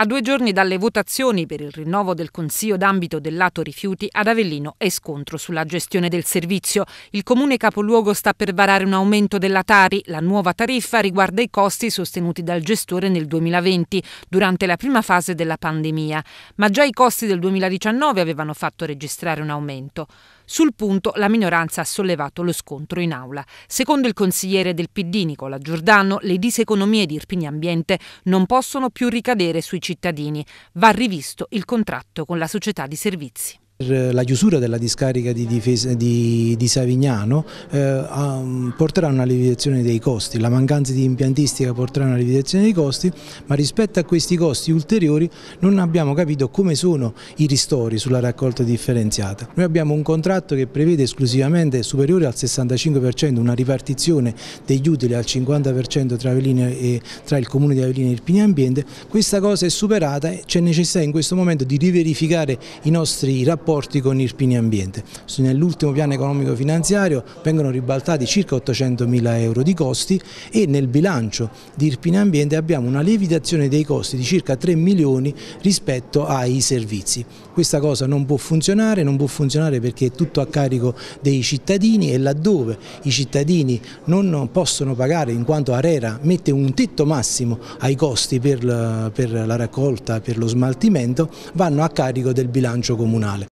A due giorni dalle votazioni per il rinnovo del Consiglio d'ambito del lato rifiuti, ad Avellino è scontro sulla gestione del servizio. Il comune capoluogo sta per varare un aumento della Tari. La nuova tariffa riguarda i costi sostenuti dal gestore nel 2020, durante la prima fase della pandemia, ma già i costi del 2019 avevano fatto registrare un aumento. Sul punto la minoranza ha sollevato lo scontro in aula. Secondo il consigliere del PD Nicola Giordano, le diseconomie di Irpini Ambiente non possono più ricadere sui cittadini. Va rivisto il contratto con la società di servizi. La chiusura della discarica di, difesa, di, di Savignano eh, porterà a una lievitazione dei costi, la mancanza di impiantistica porterà a una lievitazione dei costi, ma rispetto a questi costi ulteriori non abbiamo capito come sono i ristori sulla raccolta differenziata. Noi abbiamo un contratto che prevede esclusivamente superiore al 65% una ripartizione degli utili al 50% tra, e, tra il comune di Avellino e Irpini Ambiente, questa cosa è superata e c'è necessità in questo momento di riverificare i nostri rapporti rapporti con Irpini Ambiente. Nell'ultimo piano economico finanziario vengono ribaltati circa 800 mila euro di costi e nel bilancio di Irpini Ambiente abbiamo una lievitazione dei costi di circa 3 milioni rispetto ai servizi. Questa cosa non può funzionare, non può funzionare perché è tutto a carico dei cittadini e laddove i cittadini non possono pagare in quanto Arera mette un tetto massimo ai costi per la, per la raccolta, per lo smaltimento, vanno a carico del bilancio comunale.